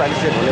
Tá Gonçalves Cebola.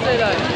对，对。